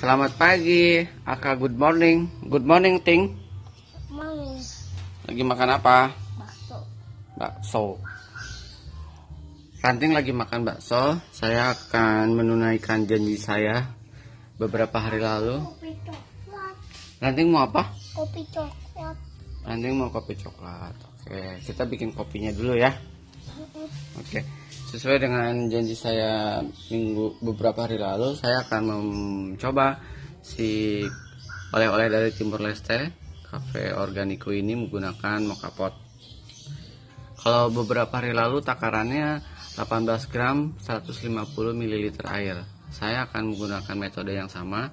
Selamat pagi, Aka. Good morning. Good morning, Ting. Lagi makan apa? bakso. Bakso. Ranting lagi makan bakso. Saya akan menunaikan janji saya beberapa hari lalu. Kopi coklat. Ranting mau apa? Kopi coklat. Ranting mau kopi coklat. Oke, kita bikin kopinya dulu ya. Oke, sesuai dengan janji saya minggu beberapa hari lalu, saya akan mencoba si oleh-oleh dari Timur Leste, Cafe Organico ini menggunakan mocha pot. Kalau beberapa hari lalu takarannya 18 gram 150 ml air. Saya akan menggunakan metode yang sama,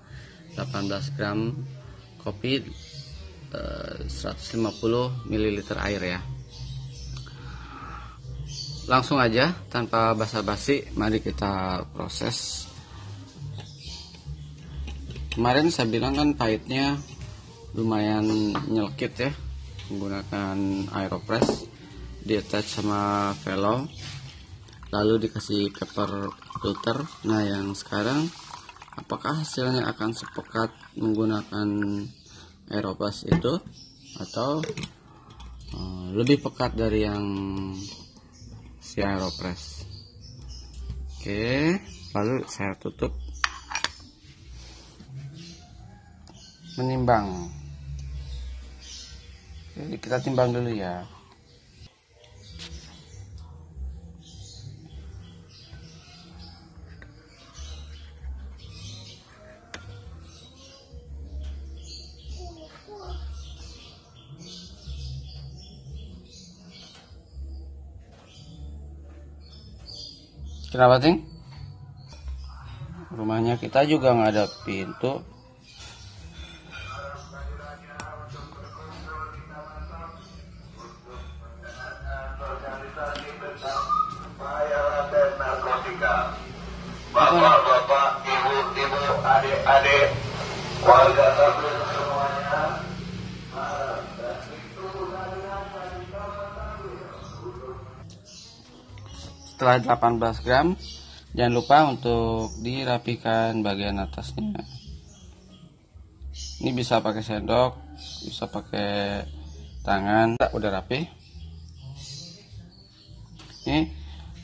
18 gram kopi eh, 150 ml air ya. Langsung aja tanpa basa-basi, mari kita proses. Kemarin saya bilang kan pahitnya lumayan nyelkit ya menggunakan aeropress di attach sama velo lalu dikasih paper filter nah yang sekarang apakah hasilnya akan sepekat menggunakan aeropress itu atau eh, lebih pekat dari yang si aeropress oke lalu saya tutup. Menimbang. Jadi kita timbang dulu ya Kenapa ting? Rumahnya kita juga nggak ada pintu. Bapak-bapak, ibu-ibu, adik-adik, warga Setelah 18 gram, jangan lupa untuk dirapikan bagian atasnya. Ini bisa pakai sendok, bisa pakai tangan. Udah rapi. Ini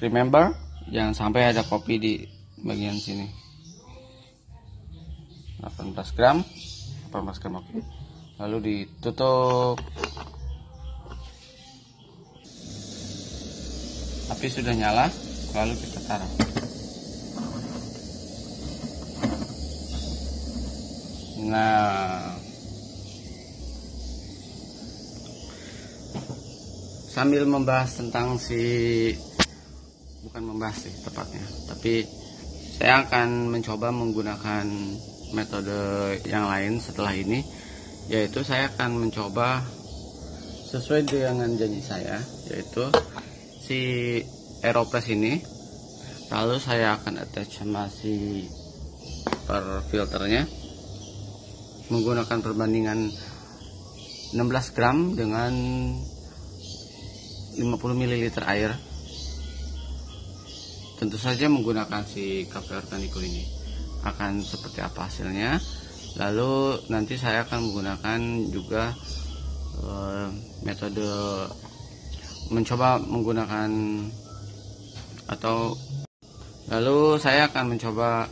remember jangan sampai ada kopi di bagian sini. 18 gram, 18 gram oke. Lalu ditutup. Api sudah nyala lalu kita taruh. Nah. Sambil membahas tentang si bukan membahas sih tepatnya. Tapi saya akan mencoba menggunakan metode yang lain setelah ini yaitu saya akan mencoba sesuai dengan janji saya yaitu si aeropress ini lalu saya akan attach sama si per filternya menggunakan perbandingan 16 gram dengan 50 ml air. Tentu saja menggunakan si cafe organico ini akan seperti apa hasilnya. Lalu nanti saya akan menggunakan juga eh, metode mencoba menggunakan atau lalu saya akan mencoba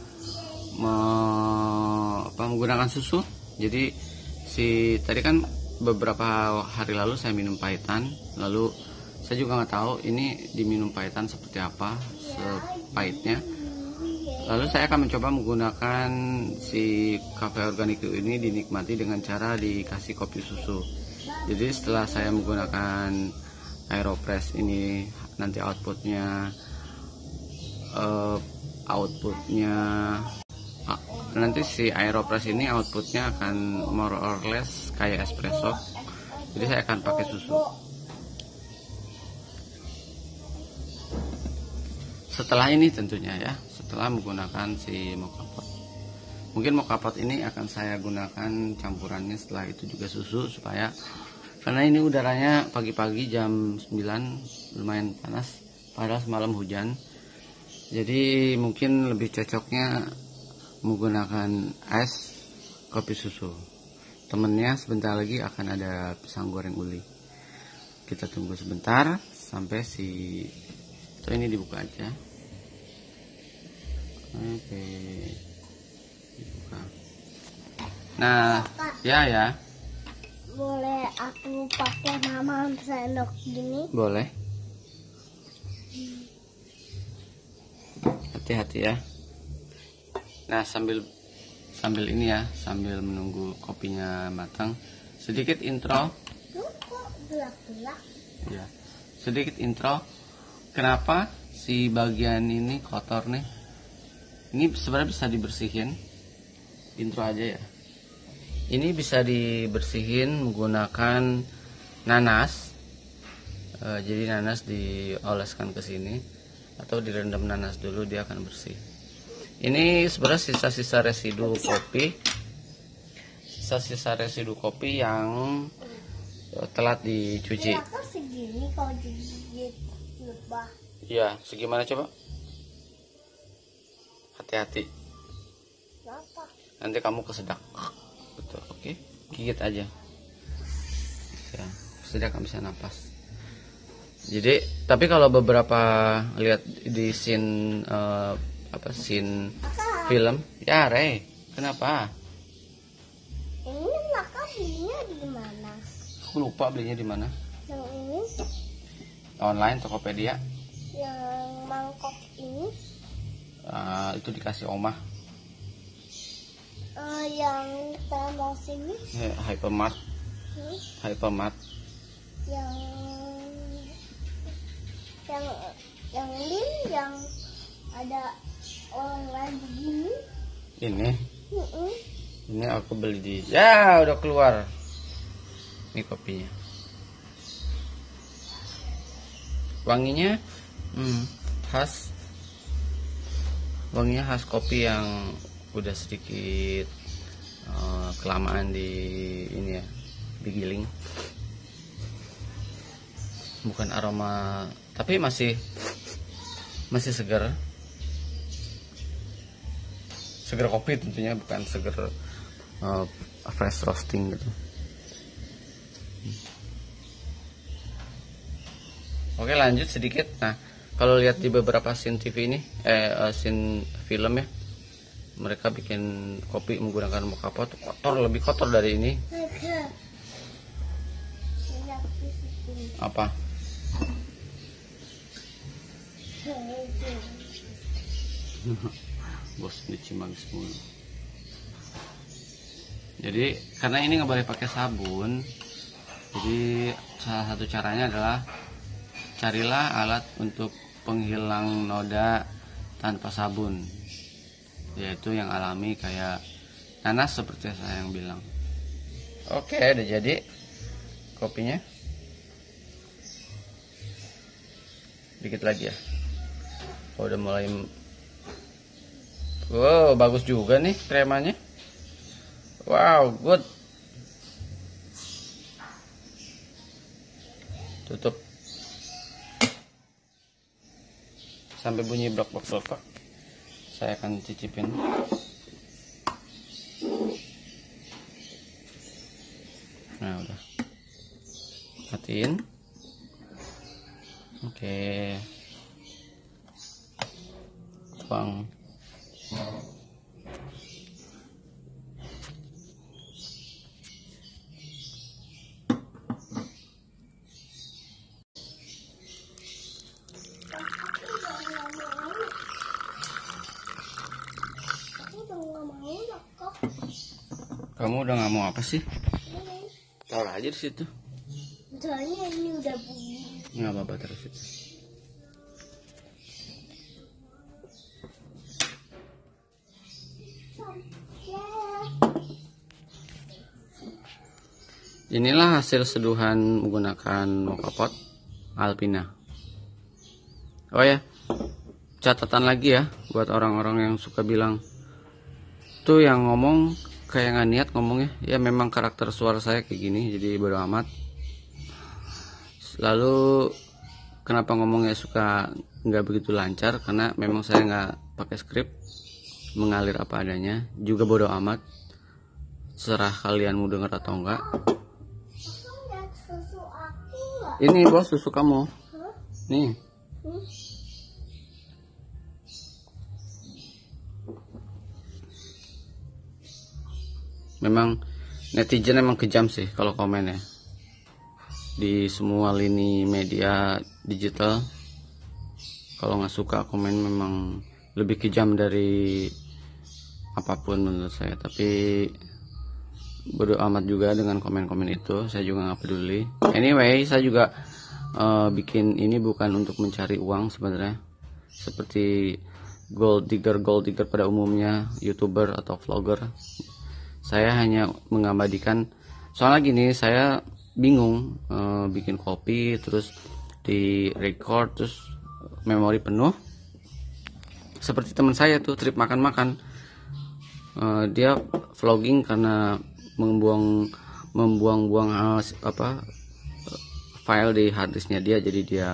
me- apa, menggunakan susu. Jadi si tadi kan beberapa hari lalu saya minum pahitan lalu saya juga nggak tahu ini diminum pahitan seperti apa sepahitnya lalu saya akan mencoba menggunakan si cafe organico ini dinikmati dengan cara dikasih kopi susu. Jadi setelah saya menggunakan aeropress ini nanti outputnya eh, outputnya ah, nanti si aeropress ini outputnya akan more or less kayak espresso. Jadi saya akan pakai susu. Setelah ini tentunya ya setelah menggunakan si mocha pot. Mungkin mocha pot ini akan saya gunakan campurannya setelah itu juga susu supaya karena ini udaranya pagi-pagi jam 9 lumayan panas padahal semalam hujan jadi mungkin lebih cocoknya menggunakan es kopi susu. Temennya sebentar lagi akan ada pisang goreng uli. Kita tunggu sebentar sampai si itu ini dibuka aja. Oke. Dibuka. Nah, ya ya, Boleh aku pakai mama sendok gini? boleh. Hati-hati ya. Nah, sambil sambil ini ya, sambil menunggu kopinya matang, sedikit intro? Ya, sedikit intro. Kenapa si bagian ini kotor nih? Ini sebenarnya bisa dibersihin. Intro aja ya. Ini bisa dibersihin menggunakan nanas. Eh, jadi nanas dioleskan ke sini atau direndam nanas dulu dia akan bersih. Ini sebenarnya sisa-sisa residu kopi. Sisa-sisa residu kopi yang eh, telat dicuci. Segini kalau digigit lebah. Iya, segimana coba? Hati-hati, nanti kamu kesedak. Oke. Gigit aja. Ya, kesedak nggak bisa napas. Jadi, tapi kalau beberapa lihat di scene eh, apa scene film, ya Rey, kenapa? Ini maka belinya di mana? Aku lupa belinya di mana. Yang ini, Online Tokopedia. yang mangkok ini, Eh, itu dikasih omah eh, yang thermos ini, Eh, Hypermart, hmm, Hypermart. yang yang yang lin yang ada orang lain begini. Ini? Mm-mm. Ini aku beli di Ya udah keluar. Ini kopinya. Wanginya hmm, Khas. Wanginya khas kopi yang Udah sedikit eh, Kelamaan di Ini ya Digiling Bukan aroma Tapi masih Masih segar seger kopi tentunya bukan seger uh, fresh roasting gitu. Oke lanjut sedikit. Nah kalau lihat di beberapa scene TV ini, eh uh, scene film ya, mereka bikin kopi menggunakan mocha pot kotor lebih kotor dari ini. Apa? bos di Cimanggis mulu. Jadi karena ini nggak boleh pakai sabun, jadi salah satu caranya adalah carilah alat untuk penghilang noda tanpa sabun, yaitu yang alami kayak nanas seperti saya yang bilang. Oke, udah jadi kopinya. Dikit lagi ya. Oh, udah mulai Wow, bagus juga nih kremanya. Wow, good. Tutup. Sampai bunyi blok blok blok Pak. Saya akan cicipin. Nah, udah. Matiin. Oke. Aku udah nggak mau lah kok. Kamu udah nggak mau apa sih? Taruh aja di situ. Soalnya ini udah bunyi. Nggak apa-apa terus itu. Inilah hasil seduhan menggunakan mocha pot Alpina. Oh ya, catatan lagi ya buat orang-orang yang suka bilang tuh yang ngomong kayak nggak niat ngomongnya. Ya memang karakter suara saya kayak gini, jadi bodo amat. Lalu kenapa ngomongnya suka nggak begitu lancar? Karena memang saya nggak pakai skrip mengalir apa adanya juga bodoh amat. Serah kalian mau denger atau enggak ini bos susu kamu. Nih memang netizen emang kejam sih kalau komen ya. Di semua lini media digital kalau nggak suka komen memang lebih kejam dari apa pun menurut saya. Tapi bodo amat juga dengan komen-komen itu saya juga nggak peduli. Anyway saya juga eh, bikin ini bukan untuk mencari uang sebenarnya. Seperti gold digger gold digger pada umumnya youtuber atau vlogger saya hanya mengabadikan soalnya gini saya bingung eh, bikin kopi terus di record terus memori penuh. Seperti teman saya tuh trip makan-makan. Eh, dia vlogging karena membuang membuang-buang apa file di harddisknya dia jadi dia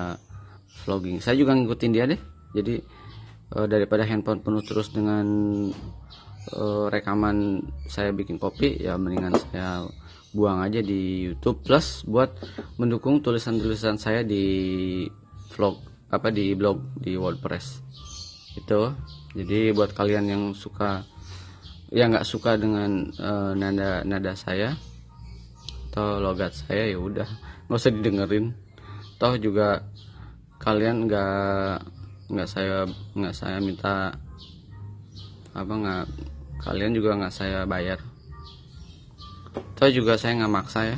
vlogging. Saya juga ngikutin dia deh. Jadi eh, daripada handphone penuh terus dengan eh, rekaman saya bikin kopi ya mendingan saya buang aja di YouTube. Plus buat mendukung tulisan-tulisan saya di vlog apa di blog di WordPress. Itu. Jadi buat kalian yang suka yang nggak suka dengan eh, nada nada saya atau logat saya ya udah. Nggak usah didengerin. Toh juga kalian nggak nggak saya nggak saya minta apa nggak kalian juga nggak saya bayar. Toh juga saya nggak maksa ya.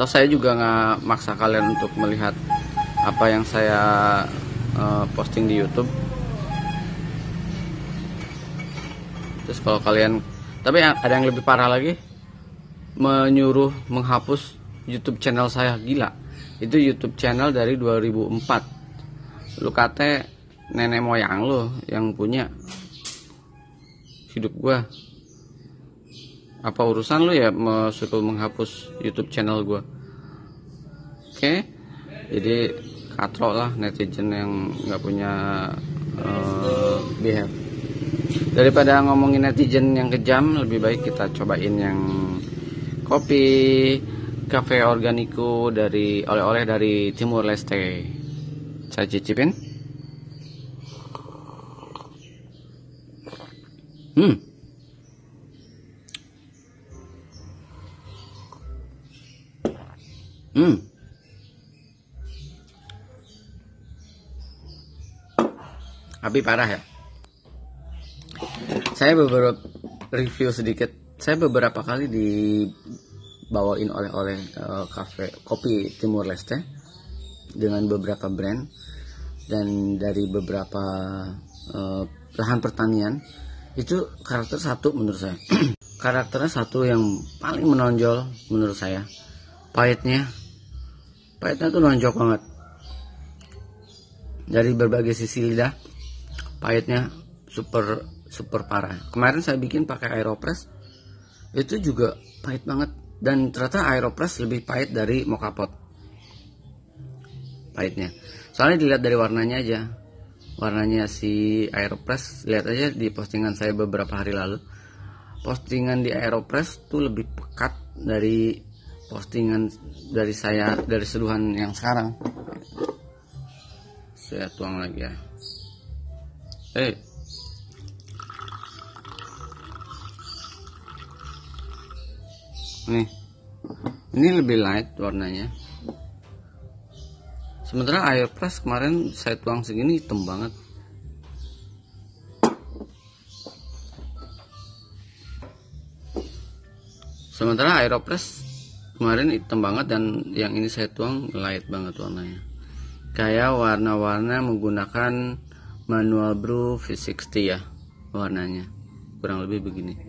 Toh saya juga nggak maksa kalian untuk melihat apa yang saya eh, posting di YouTube. Terus kalau kalian tapi ada yang lebih parah lagi menyuruh menghapus YouTube channel saya. Gila. Itu YouTube channel dari 2004 lu kate nenek moyang lo yang punya hidup gua. Apa urusan lu ya suruh menghapus YouTube channel gua? Oke jadi katrok lah netizen yang nggak punya behave daripada ngomongin netizen yang kejam lebih baik kita cobain yang kopi cafe organico dari oleh-oleh dari Timur Leste. Saya cicipin hmm. Hmm. Abi parah ya? Saya beberapa review sedikit. Saya beberapa kali dibawain oleh-oleh eh, kafe kopi Timur Leste dengan beberapa brand dan dari beberapa eh, lahan pertanian itu karakter satu menurut saya. Karakternya satu yang paling menonjol menurut saya. Pahitnya pahitnya tuh nonjol banget. Dari berbagai sisi lidah pahitnya super super parah. Kemarin saya bikin pakai aeropress itu juga pahit banget. Dan ternyata aeropress lebih pahit dari mokapot pahitnya. Soalnya dilihat dari warnanya aja warnanya si aeropress. Lihat aja di postingan saya beberapa hari lalu. Postingan di aeropress tuh lebih pekat dari postingan dari saya dari seduhan yang sekarang. Saya tuang lagi ya. Eh. Nih. Ini lebih light warnanya sementara airpress kemarin saya tuang segini hitam banget. Sementara aeropress kemarin hitam banget dan yang ini saya tuang light banget warnanya. Kayak warna-warna menggunakan manual brew V60 ya warnanya. Kurang lebih begini.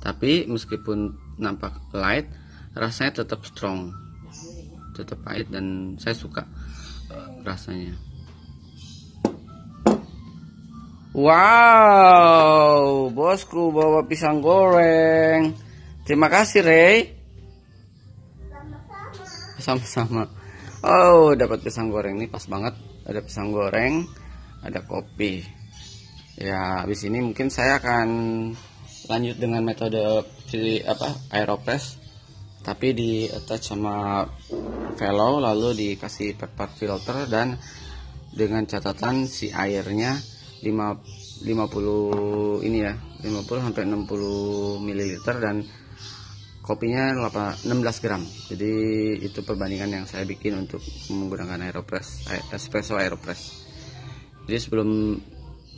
Tapi meskipun nampak light rasanya tetap strong tetap pahit dan saya suka rasanya. Wow bosku bawa pisang goreng. Terima kasih Ray sama-sama. Oh dapat pisang goreng nih pas banget. Ada pisang goreng ada kopi. Ya habis ini mungkin saya akan lanjut dengan metode apa aeropress tapi di attach sama velo lalu dikasih paper filter dan dengan catatan si airnya 5 50 ini ya 50 sampai 60 ml dan kopinya 8, 16 gram. Jadi itu perbandingan yang saya bikin untuk menggunakan aeropress espresso aeropress. Jadi sebelum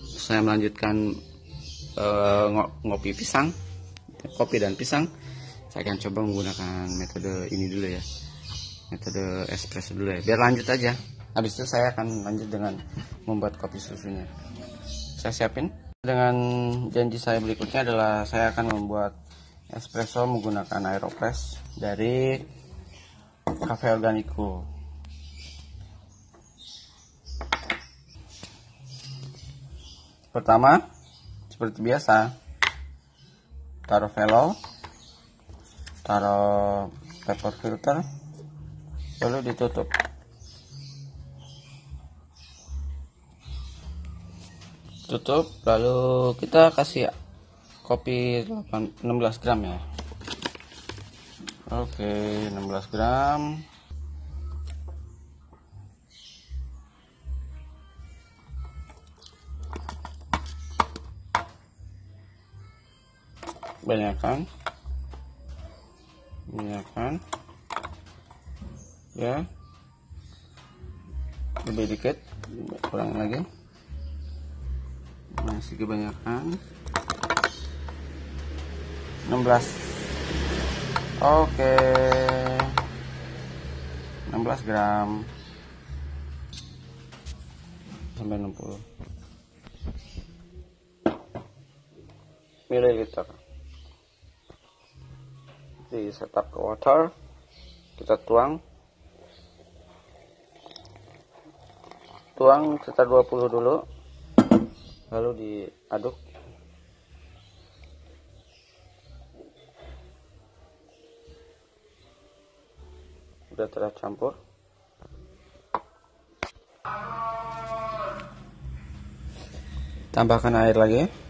saya melanjutkan uh, ngopi pisang kopi dan pisang saya akan coba menggunakan metode ini dulu ya. Metode espresso dulu ya. Biar lanjut aja. Habis itu saya akan lanjut dengan membuat kopi susunya. Saya siapin. Dengan janji saya berikutnya adalah saya akan membuat espresso menggunakan aeropress dari Cafe Organico. Pertama, seperti biasa, taruh velo, taruh paper filter, lalu ditutup. Tutup, lalu kita kasih kopi 8, 16 gram ya. Oke 16 gram. Banyakkan banyakkan ya. Lebih dikit kurang lagi. Masih kebanyakan. 16 oke. 16 gram. Sampai 60 mililiter di setup ke water. Kita tuang. Tuang sekitar 20 dulu. Lalu diaduk. Sudah tercampur. Tambahkan air lagi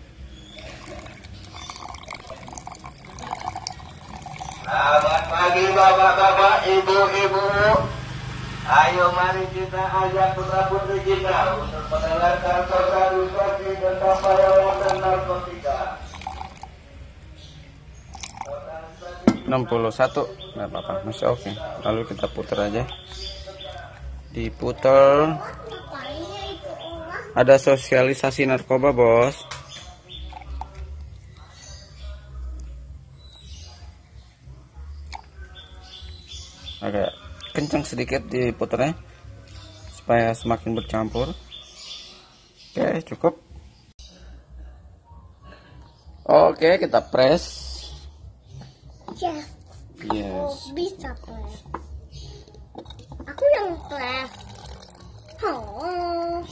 Selamat pagi bapak-bapak, ibu-ibu. Ayo mari kita ajak putra-putri kita untuk mendengarkan sosialisasi tentang bahaya dan narkotika. 61 nggak apa-apa masih oke. Lalu kita putar aja. Diputar. Ada sosialisasi narkoba bos agak kencang sedikit diputarnya supaya semakin bercampur oke cukup oke kita press Yes. yes Oh, bisa kelas. Aku yang kelas. Oh.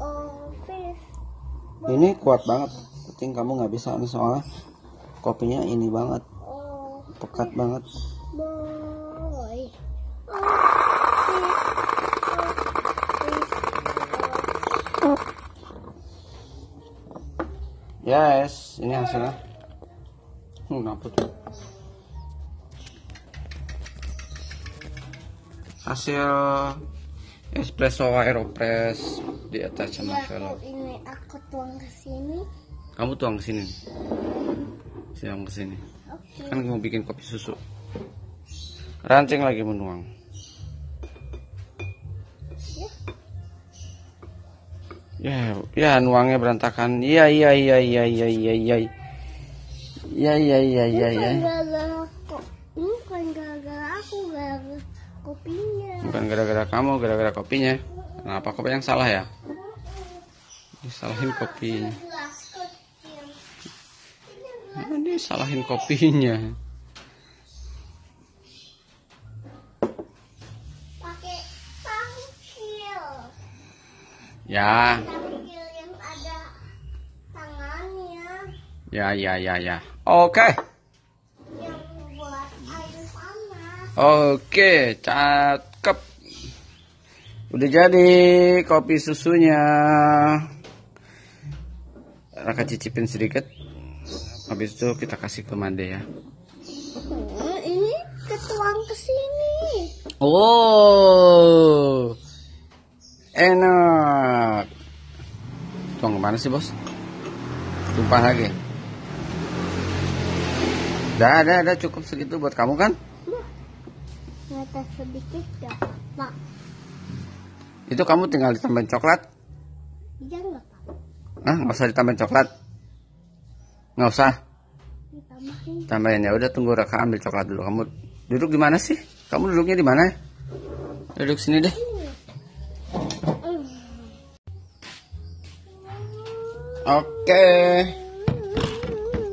Oh, fish. ini kuat banget penting kamu nggak bisa nih soalnya kopinya ini banget. Pekat banget. Yes ini hasilnya. Hmm, kenapa tuh. Hasil espresso aeropress di atas sama Ya, ini aku tuang ke sini. Kamu tuang ke sini. Siang ke sini. Okay. Kan mau bikin kopi susu. Rancing lagi menuang. Ya. ya, ya nuangnya berantakan. Iya, iya, iya, iya, iya, iya, iya. Iya, iya, iya, iya, iya. Bukan gara-gara aku, gara-gara kopinya. Bukan gara-gara kamu, gara-gara kopinya. Kenapa kopi yang salah ya? Disalahin kopinya. Nah, disalahin kopinya Pakai tangkil. ya Tangkil yang ada tangannya. ya ya ya ya oke Yang buat air panas. Oke, cat Cakep. Udah jadi kopi susunya. Raka cicipin sedikit. Habis itu kita kasih ke Made ya. Hmm, ini ketuang ke sini. Oh. Enak. Tuang ke mana sih bos? Tumpah lagi. Dah, dah, dah cukup segitu buat kamu kan? Ngata sedikit ya, Pak. Itu kamu tinggal ditambahin coklat. Jangan Pak. Ah, nggak usah ditambahin coklat. Nggak usah. Tambahin ya. Udah tunggu Raka ambil coklat dulu. Kamu duduk di mana sih? Kamu duduknya di mana? Duduk sini deh. Oke.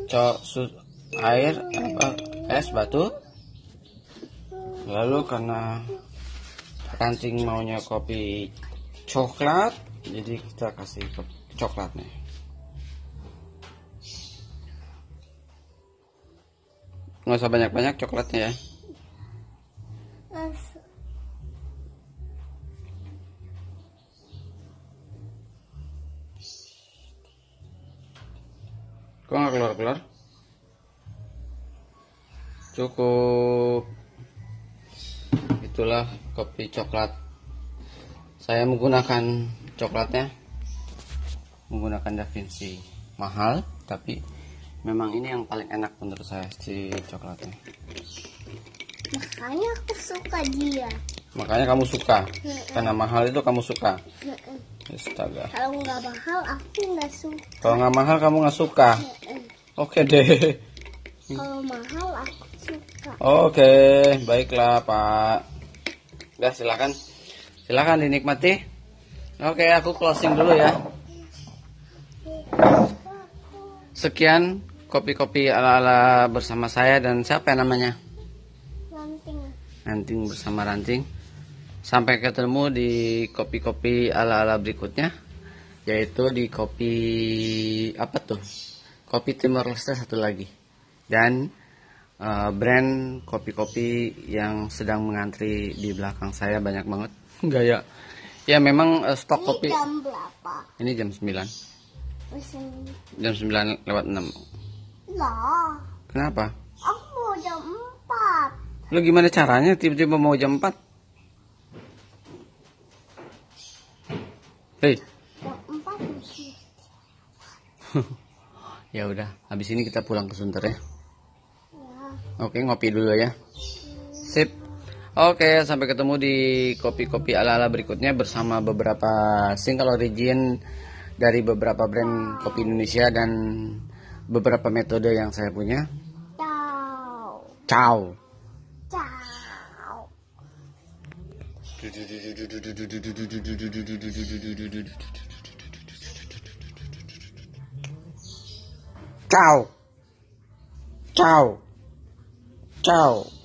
Cok su- air apa es batu. Lalu karena kancing maunya kopi coklat, jadi kita kasih coklatnya. Nggak usah banyak-banyak coklatnya ya. Kok nggak keluar-keluar? Cukup. Itulah kopi coklat. Saya menggunakan coklatnya menggunakan Da Vinci mahal, tapi memang ini yang paling enak menurut saya si coklatnya. Makanya aku suka dia. Makanya kamu suka, karena mahal itu kamu suka. Astaga. Kalau nggak mahal aku nggak suka. Kalau nggak mahal kamu nggak suka. Oke deh. Kalau mahal aku suka. Oke, baiklah Pak. Udah silakan, silakan dinikmati. Oke, aku closing dulu ya. Sekian kopi-kopi ala-ala bersama saya dan siapa yang namanya? Ranting. Ranting bersama Ranting. Sampai ketemu di kopi-kopi ala-ala berikutnya, yaitu di kopi apa tuh? Kopi Timor Leste satu lagi. Dan eh, brand kopi-kopi yang sedang mengantri di belakang saya banyak banget. Gaya. Ya memang eh, stok Ini kopi jam berapa? ini jam 9. Mesin. Jam 9 lewat 6. Lah, Kenapa? aku mau jam 4. Lu gimana caranya tiba-tiba mau jam 4? Hei, Jam 4 mesti. ya udah, habis ini kita pulang ke Sunter ya. Ya. Oke, ngopi dulu ya. Sip. Oke, sampai ketemu di kopi-kopi ala-ala berikutnya bersama beberapa single origin dari beberapa brand kopi Indonesia dan beberapa metode yang saya punya. Ciao. Ciao. Ciao. Ciao. Ciao. Ciao.